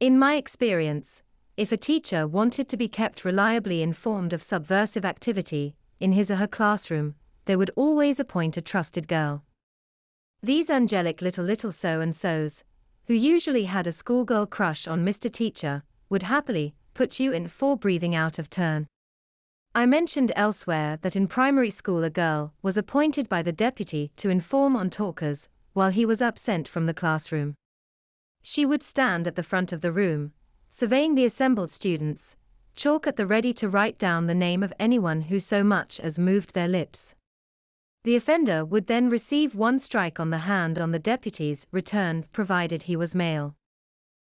In my experience, if a teacher wanted to be kept reliably informed of subversive activity in his or her classroom, they would always appoint a trusted girl. These angelic little little so and so's, who usually had a schoolgirl crush on Mr. Teacher, would happily put you in for breathing out of turn. I mentioned elsewhere that in primary school a girl was appointed by the deputy to inform on talkers while he was absent from the classroom. She would stand at the front of the room, surveying the assembled students, chalk at the ready to write down the name of anyone who so much as moved their lips. The offender would then receive one strike on the hand on the deputy's return provided he was male.